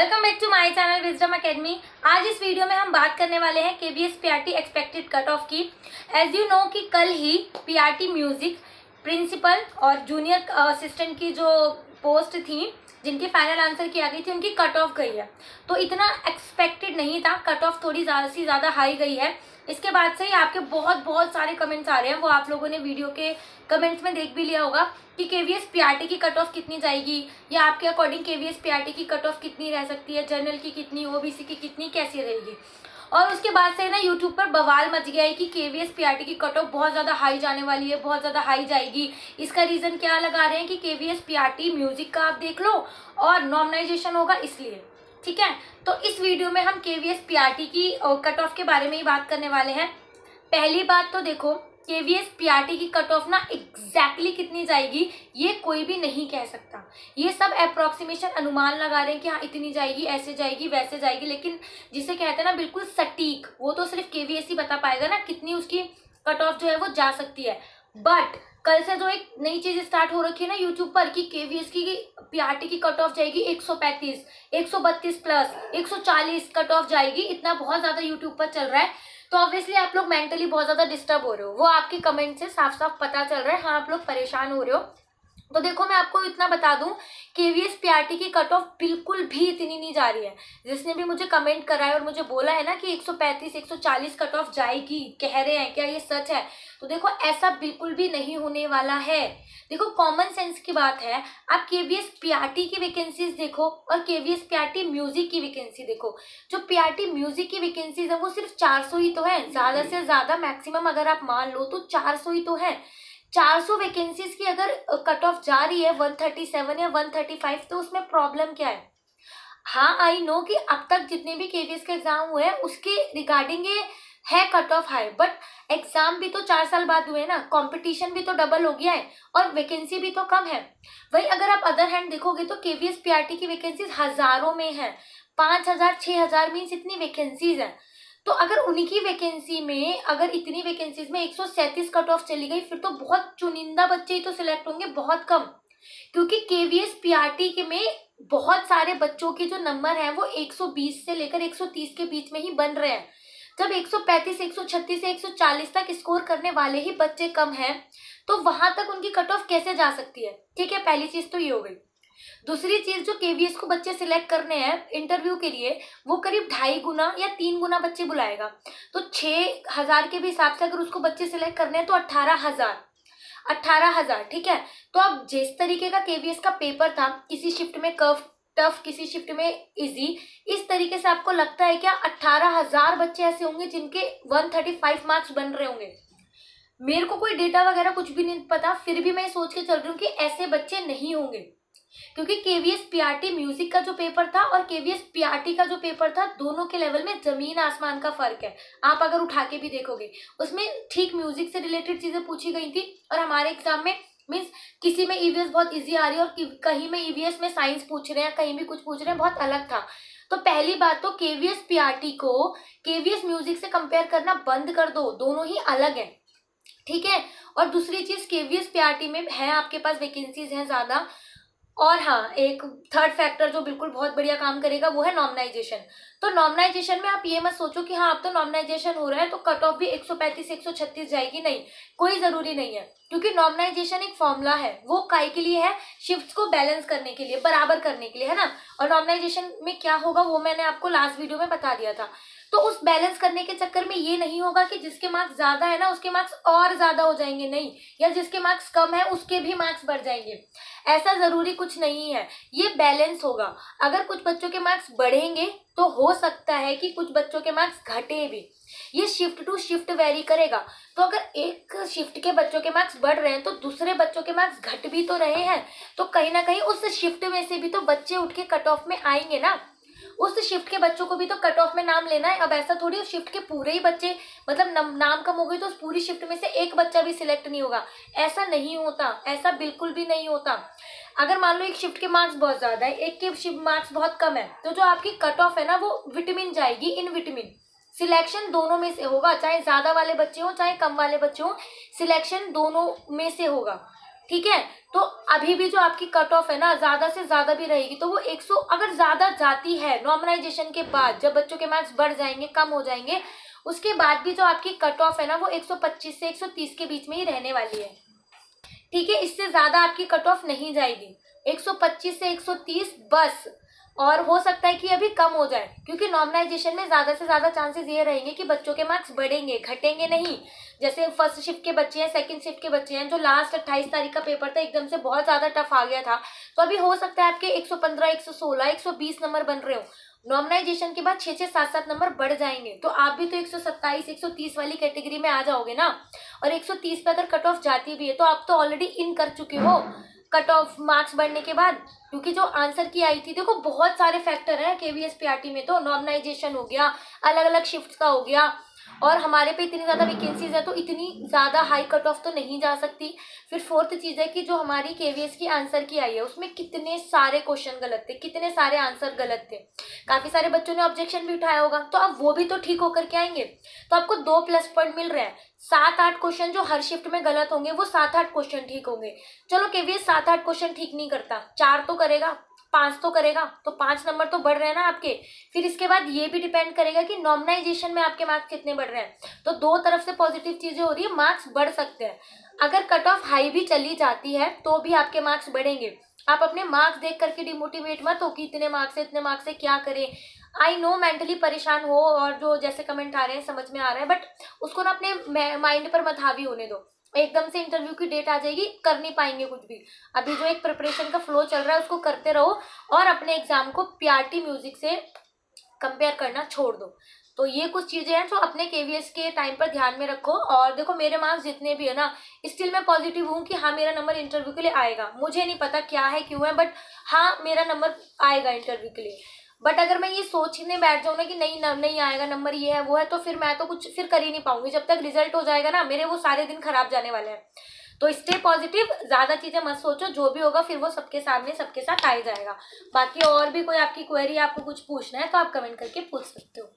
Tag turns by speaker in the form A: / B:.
A: Welcome back to my channel Wisdom Academy आज इस video में हम बात करने वाले हैं KBS PRT expected cut off की। एज यू नो कि कल ही पीआरटी म्यूज़िक प्रिंसिपल और जूनियर असिस्टेंट की जो पोस्ट थी जिनकी फाइनल आंसर की आ गई थी, उनकी कट ऑफ़ गई है। तो इतना एक्सपेक्टेड नहीं था कट ऑफ़ थोड़ी ज़्यादा सी ज़्यादा हाई गई है। इसके बाद से ही आपके बहुत बहुत सारे कमेंट्स आ रहे हैं। वो आप लोगों ने वीडियो के कमेंट्स में देख भी लिया होगा कि केवीएस पीआरटी की कट ऑफ़ कितनी जाएगी, या आपके अकॉर्डिंग केवीएस पीआरटी की कट ऑफ़ कितनी रह सकती है जनरल की कितनी ओबीसी की कितनी कैसी रहेगी। और उसके बाद से ना यूट्यूब पर बवाल मच गया है कि केवीएस पीआरटी की कट ऑफ़ बहुत ज़्यादा हाई जाने वाली है, बहुत ज़्यादा हाई जाएगी। इसका रीज़न क्या लगा रहे हैं कि केवीएस पीआरटी म्यूज़िक का आप देख लो और नॉर्मलाइजेशन होगा इसलिए, ठीक है? तो इस वीडियो में हम केवीएस पीआरटी की कट ऑफ़ के बारे में ही बात करने वाले हैं। पहली बात तो देखो केवीएस पीआरटी की कट ऑफ़ ना एग्जैक्टली exactly कितनी जाएगी ये कोई भी नहीं कह सकता। ये सब अप्रोक्सीमेशन अनुमान लगा रहे हैं कि हाँ इतनी जाएगी ऐसे जाएगी वैसे जाएगी लेकिन जिसे कहते हैं ना बिल्कुल सटीक वो तो सिर्फ़ केवीएस ही बता पाएगा ना कितनी उसकी कट ऑफ़ जो है वो जा सकती है। बट कल से जो एक नई चीज़ स्टार्ट हो रखी है ना यूट्यूब पर कि केवीएस की पीआरटी की कट ऑफ़ जाएगी 135, 132 प्लस 140 कट ऑफ़ जाएगी इतना बहुत ज़्यादा यूट्यूब पर चल रहा है। तो ऑब्वियसली आप लोग मेंटली बहुत ज़्यादा डिस्टर्ब हो रहे हो। वो आपके कमेंट से साफ़ साफ़ पता चल रहा है। हाँ आप लोग परेशान हो रहे हो। तो देखो मैं आपको इतना बता दूँ केवीएस पीआरटी की कट ऑफ़ बिल्कुल भी इतनी नहीं जा रही है। जिसने भी मुझे कमेंट करा है और मुझे बोला है ना कि 135 140 कट ऑफ़ जाएगी कह रहे हैं क्या ये सच है? तो देखो ऐसा बिल्कुल भी नहीं होने वाला है। देखो कॉमन सेंस की बात है। आप के केवीएस पीआरटी की वैकेंसीज देखो और केवीएस पीआरटी म्यूज़िक की वैकेंसी देखो। जो पीआरटी म्यूज़िक की वैकेंसीज है वो सिर्फ़ चार सौ ही तो है। ज़्यादा से ज़्यादा मैक्सिमम अगर आप मान लो तो चार सौ ही तो है। 400 वैकेंसीज की अगर कट ऑफ़ जा रही है 137 या 135 तो उसमें प्रॉब्लम क्या है? हाँ आई नो कि अब तक जितने भी केवीएस के एग्ज़ाम हुए हैं, उसके रिगार्डिंग ये है cut off high but exam भी तो चार साल बाद हुए ना कंपटीशन भी तो डबल हो गया है, और वैकेंसी भी तो कम है। वही अगर आप अदर हैंड देखोगे तो केवीएस पीआरटी की वैकेंसीज हज़ारों में है, पाँच हज़ार, छह हज़ार मीन्स इतनी वैकेंसीज है। तो अगर उन्हीं की वैकेंसी में अगर इतनी वैकेंसीज में एक सौ सैंतीस कट ऑफ़ चली गई फिर तो बहुत चुनिंदा बच्चे ही तो सिलेक्ट होंगे बहुत कम। क्योंकि केवीएस पीआरटी के में बहुत सारे बच्चों के जो नंबर हैं वो 120 से लेकर 130 के बीच में ही बन रहे हैं। जब 135, 136 से 140 तक स्कोर करने वाले ही बच्चे कम हैं तो वहाँ तक उनकी कट ऑफ़ कैसे जा सकती है? ठीक है पहली चीज़ तो ये हो गई। दूसरी चीज़ जो केवीएस को बच्चे सिलेक्ट करने हैं इंटरव्यू के लिए, वो करीब ढाई गुना या तीन गुना बच्चे बुलाएगा। तो छह हज़ार के भी हिसाब से अगर उसको बच्चे सिलेक्ट करने हैं तो अट्ठारह हज़ार। अट्ठारह हज़ार, ठीक है? तो अब जिस तरीके का केवीएस का पेपर था, किसी शिफ्ट में कफ टफ किसी शिफ्ट में इजी इस तरीके से आपको लगता है क्या अट्ठारह हज़ार बच्चे ऐसे होंगे जिनके वन थर्टी फाइव मार्क्स बन रहे होंगे? मेरे को कोई डेटा वगैरह कुछ भी नहीं पता, फिर भी मैं सोच के चल रही हूँ कि ऐसे बच्चे नहीं होंगे। क्योंकि केवीएस पीआरटी म्यूज़िक का जो पेपर था और केवीएस पीआरटी का जो पेपर था, दोनों के लेवल में ज़मीन आसमान का फ़र्क है। आप अगर उठा के भी देखोगे, उसमें ठीक म्यूज़िक से रिलेटेड चीज़ें पूछी गई थी और हमारे एग्ज़ाम में मीन्स किसी में ईवीएस e बहुत इजी आ रही है और कहीं में ईवीएस e में साइंस पूछ रहे हैं कहीं भी कुछ पूछ रहे हैं, बहुत अलग था। तो पहली बात तो केवीएस पीआरटी को केवीएस म्यूज़िक से कंपेयर करना बंद कर दो, दोनों ही अलग है। ठीक है? और दूसरी चीज़ केवीएस पीआरटी में है, आपके पास वैकेंसीज हैं ज़्यादा और हाँ एक थर्ड फैक्टर जो बिल्कुल बहुत बढ़िया काम करेगा वो है नॉमनाइजेशन तो नॉमनाइजेशन में आप ये मत सोचो कि हाँ अब तो नॉमनाइजेशन हो रहा है तो कट ऑफ़ भी 135 136 जाएगी नहीं. कोई ज़रूरी नहीं है, क्योंकि नॉमनाइजेशन एक फॉर्मूला है. वो काय के लिए है? शिफ्ट को बैलेंस करने के लिए, बराबर करने के लिए, है ना? और नॉमनाइजेशन में क्या होगा वो मैंने आपको लास्ट वीडियो में बता दिया था. तो उस बैलेंस करने के चक्कर में ये नहीं होगा कि जिसके मार्क्स ज़्यादा है ना, उसके मार्क्स और ज़्यादा हो जाएँगे, नहीं। या जिसके मार्क्स कम है, उसके भी मार्क्स बढ़ जाएँगे। ऐसा ज़रूरी कुछ नहीं है। ये बैलेंस होगा। अगर कुछ बच्चों के मार्क्स बढ़ेंगे तो हो सकता है कि कुछ बच्चों के मार्क्स घटे भी। ये शिफ्ट टू शिफ्ट वेरी करेगा। तो अगर एक शिफ्ट के बच्चों के मार्क्स बढ़ रहे हैं तो दूसरे बच्चों के मार्क्स घट भी तो रहे हैं। तो कहीं ना कहीं उस शिफ्ट में से भी तो बच्चे उठ के कट ऑफ़ में आएँगे ना। उस शिफ्ट के बच्चों को भी तो कट ऑफ़ में नाम लेना है। अब ऐसा थोड़ी, उस शिफ्ट के पूरे ही बच्चे मतलब नाम कम हो गई तो उस पूरी शिफ्ट में से एक बच्चा भी सिलेक्ट नहीं होगा। ऐसा नहीं होता। ऐसा बिल्कुल भी नहीं होता। अगर मान लो एक शिफ्ट के मार्क्स बहुत ज़्यादा है, एक के शिफ्ट मार्क्स बहुत कम है तो जो आपकी कट ऑफ़ है ना, वो विटामिन जाएगी इन विटामिन सिलेक्शन दोनों में से होगा, चाहे ज़्यादा वाले बच्चे हो, चाहे कम वाले बच्चे हो सिलेक्शन दोनों में से होगा। ठीक है? तो अभी भी जो आपकी कट ऑफ़ है ना, ज़्यादा से ज़्यादा भी रहेगी तो वो 100 अगर ज़्यादा जाती है नॉर्मलाइजेशन के बाद, जब बच्चों के मार्क्स बढ़ जाएँगे, कम हो जाएँगे, उसके बाद भी जो आपकी कट ऑफ़ है ना, वो 125 से 130 के बीच में ही रहने वाली है। ठीक है? इससे ज़्यादा आपकी कट ऑफ़ नहीं जाएगी। 125 से 130 बस। और हो सकता है कि अभी कम हो जाए क्योंकि नॉर्मलाइजेशन में ज़्यादा से ज़्यादा चांसेस ये रहेंगे कि बच्चों के मार्क्स बढ़ेंगे घटेंगे नहीं। जैसे फ़र्स्ट शिफ्ट के बच्चे हैं सेकंड शिफ्ट के बच्चे हैं जो लास्ट अट्ठाईस तारीख का पेपर था एकदम से बहुत ज़्यादा टफ आ गया था। तो अभी हो सकता है आपके 115, 116, 120 नंबर बन रहे हो। नॉर्मलाइजेशन के बाद छः छः सात सात नंबर बढ़ जाएँगे। तो आप भी तो एक सौ सत्ताईस एक सौ तीस वाली कैटेगरी में आ जाओगे ना। और एक सौ तीस अगर कट ऑफ़ जाती भी है तो आप तो ऑलरेडी इन कर चुके हो। कट ऑफ़ मार्क्स बढ़ने के बाद, क्योंकि जो आंसर की आई थी, देखो बहुत सारे फैक्टर हैं K V S P R T में तो नॉर्मलाइजेशन हो गया अलग अलग शिफ्ट का हो गया और हमारे पे इतनी ज़्यादा वैकेंसीज है तो इतनी ज़्यादा हाई कट ऑफ़ तो नहीं जा सकती। फिर फोर्थ चीज़ है कि जो हमारी के की आंसर की आई है, उसमें कितने सारे क्वेश्चन गलत थे, कितने सारे आंसर गलत थे। काफ़ी सारे बच्चों ने ऑब्जेक्शन भी उठाया होगा तो अब वो भी तो ठीक होकर के आएँगे। तो आपको दो प्लस पॉइंट मिल रहे हैं। सात आठ क्वेश्चन जो हर शिफ्ट में गलत होंगे, वो सात आठ क्वेश्चन ठीक होंगे। चलो के सात आठ क्वेश्चन ठीक नहीं करता, चार तो करेगा। पाँच तो करेगा तो पाँच नंबर तो बढ़ रहे हैं ना आपके। फिर इसके बाद ये भी डिपेंड करेगा कि नॉर्मलाइजेशन में आपके मार्क्स कितने बढ़ रहे हैं। तो दो तरफ़ से पॉजिटिव चीज़ें हो रही है मार्क्स बढ़ सकते हैं। अगर कट ऑफ़ हाई भी चली जाती है तो भी आपके मार्क्स बढ़ेंगे। आप अपने मार्क्स देख करके डिमोटिवेट मत हो कि इतने मार्क्स है, इतने मार्क्स है, क्या करें। आई नो मेंटली परेशान हो और जो जैसे कमेंट आ रहे हैं, समझ में आ रहा है बट उसको ना अपने माइंड पर मत हावी होने दो। एकदम से इंटरव्यू की डेट आ जाएगी, कर नहीं पाएँगे कुछ भी। अभी जो एक प्रिपरेशन का फ्लो चल रहा है, उसको करते रहो और अपने एग्ज़ाम को पीआरटी म्यूज़िक से कंपेयर करना छोड़ दो। तो ये कुछ चीज़ें हैं जो अपने केवीएस के टाइम पर ध्यान में रखो और देखो, मेरे मार्क्स जितने भी है ना स्टिल मैं पॉजिटिव हूँ कि हाँ मेरा नंबर इंटरव्यू के लिए आएगा। मुझे नहीं पता क्या है, क्यों है बट हाँ मेरा नंबर आएगा इंटरव्यू के लिए। बट अगर मैं ये सोचने बैठ जाऊँ ना कि नहीं नहीं आएगा नंबर ये है, वो है तो फिर मैं तो कुछ फिर कर ही नहीं पाऊँगी। जब तक रिज़ल्ट हो जाएगा ना, मेरे वो सारे दिन खराब जाने वाले हैं। तो स्टे पॉजिटिव ज़्यादा चीज़ें मत सोचो, जो भी होगा फिर वो सबके सामने, सबके साथ आ जाएगा। बाकी और भी कोई आपकी क्वेरी आपको कुछ पूछना है तो आप कमेंट करके पूछ सकते हो।